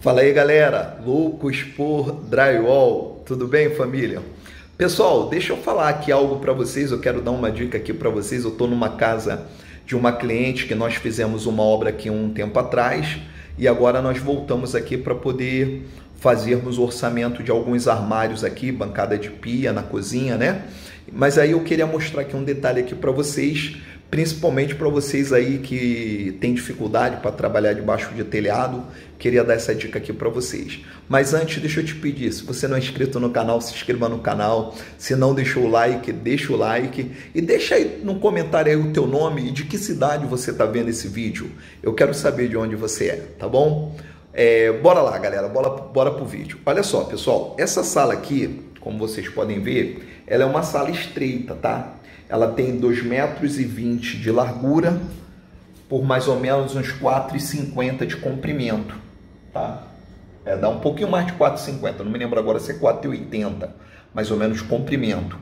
Fala aí galera, loucos por drywall, tudo bem família? Pessoal, deixa eu falar aqui algo para vocês, eu quero dar uma dica aqui para vocês. Eu estou numa casa de uma cliente que nós fizemos uma obra aqui um tempo atrás e agora nós voltamos aqui para poder fazermos o orçamento de alguns armários aqui, bancada de pia na cozinha, né? Mas aí eu queria mostrar aqui um detalhe aqui para vocês principalmente para vocês aí que têm dificuldade para trabalhar debaixo de telhado, queria dar essa dica aqui para vocês. Mas antes, deixa eu te pedir, se você não é inscrito no canal, se inscreva no canal, se não deixou o like, deixa o like e deixa aí no comentário aí o teu nome e de que cidade você está vendo esse vídeo. Eu quero saber de onde você é, tá bom? É, bora lá, galera, bora, bora pro vídeo. Olha só, pessoal, essa sala aqui, como vocês podem ver, ela é uma sala estreita, tá? Ela tem 2,20 metros e 20 de largura por mais ou menos uns 4,50 de comprimento, tá? É, dá um pouquinho mais de 4,50, não me lembro agora se é 4,80, mais ou menos de comprimento.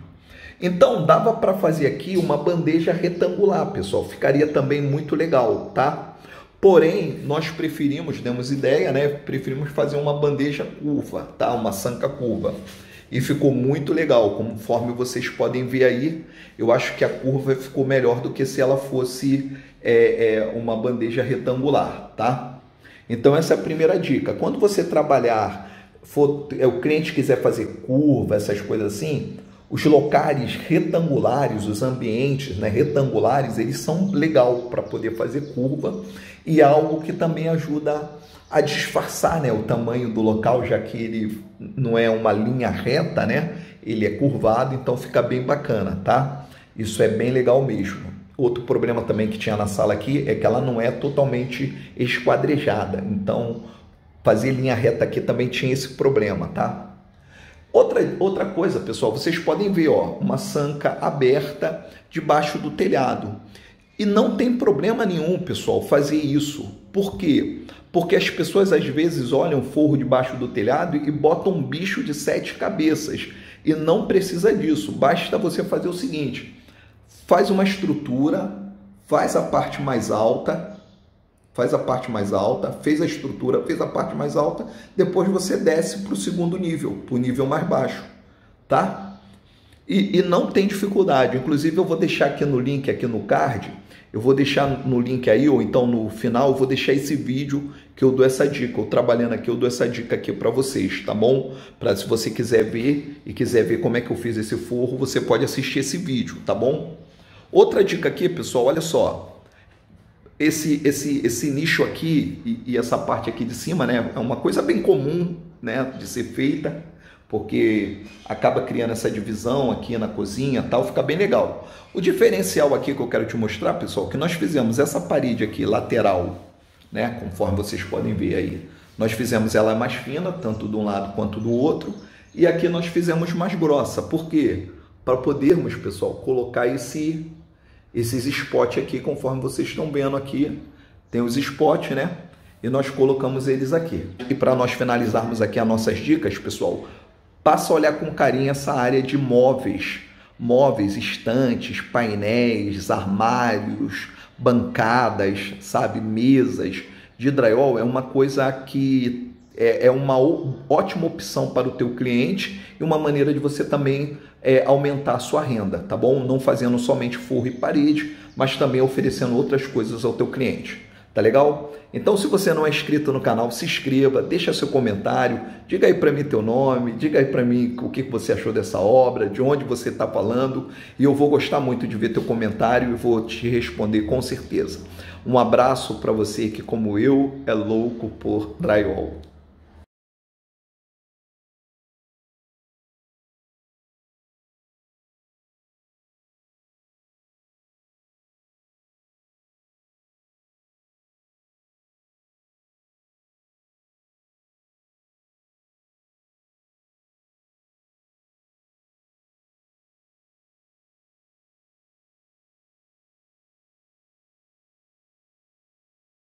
Então, dava para fazer aqui uma bandeja retangular, pessoal, ficaria também muito legal, tá? Porém, nós preferimos, demos ideia, né? Preferimos fazer uma bandeja curva, tá? Uma sanca curva e ficou muito legal. Conforme vocês podem ver aí, eu acho que a curva ficou melhor do que se ela fosse é, é, uma bandeja retangular, tá? Então essa é a primeira dica. Quando você trabalhar, for, é, o cliente quiser fazer curva, essas coisas assim, os locais retangulares, os ambientes né, retangulares, eles são legal para poder fazer curva e é algo que também ajuda a disfarçar né, o tamanho do local, já que ele não é uma linha reta, né? Ele é curvado, então fica bem bacana, tá? Isso é bem legal mesmo. Outro problema também que tinha na sala aqui é que ela não é totalmente esquadrejada. Então, fazer linha reta aqui também tinha esse problema, tá? Outra, outra coisa, pessoal, vocês podem ver, ó, uma sanca aberta debaixo do telhado. E não tem problema nenhum, pessoal, fazer isso. Por quê? Porque as pessoas às vezes olham o forro debaixo do telhado e botam um bicho de sete cabeças. E não precisa disso. Basta você fazer o seguinte: faz uma estrutura, faz a parte mais alta, faz a parte mais alta, fez a estrutura, fez a parte mais alta, depois você desce para o segundo nível, para o nível mais baixo, tá? E, e não tem dificuldade. Inclusive, eu vou deixar aqui no link, aqui no card, eu vou deixar no link aí, ou então no final, eu vou deixar esse vídeo que eu dou essa dica. Eu trabalhando aqui, eu dou essa dica aqui para vocês, tá bom? Para se você quiser ver e quiser ver como é que eu fiz esse forro, você pode assistir esse vídeo, tá bom? Outra dica aqui, pessoal, olha só. Esse, esse, esse nicho aqui e, e essa parte aqui de cima, né? É uma coisa bem comum, né? De ser feita porque acaba criando essa divisão aqui na cozinha tal, fica bem legal. O diferencial aqui que eu quero te mostrar, pessoal, que nós fizemos essa parede aqui lateral, né, conforme vocês podem ver aí, nós fizemos ela mais fina, tanto de um lado quanto do outro, e aqui nós fizemos mais grossa. Por quê? Para podermos, pessoal, colocar esse, esses spots aqui, conforme vocês estão vendo aqui, tem os spots, né? E nós colocamos eles aqui. E para nós finalizarmos aqui as nossas dicas, pessoal, passa a olhar com carinho essa área de móveis, móveis, estantes, painéis, armários, bancadas, sabe, mesas de drywall é uma coisa que é, é uma ótima opção para o teu cliente e uma maneira de você também é, aumentar a sua renda, tá bom? Não fazendo somente forro e parede, mas também oferecendo outras coisas ao teu cliente. Tá legal? Então, se você não é inscrito no canal, se inscreva, deixa seu comentário, diga aí para mim teu nome, diga aí para mim o que você achou dessa obra, de onde você está falando, e eu vou gostar muito de ver teu comentário e vou te responder com certeza. Um abraço para você que, como eu, é louco por drywall.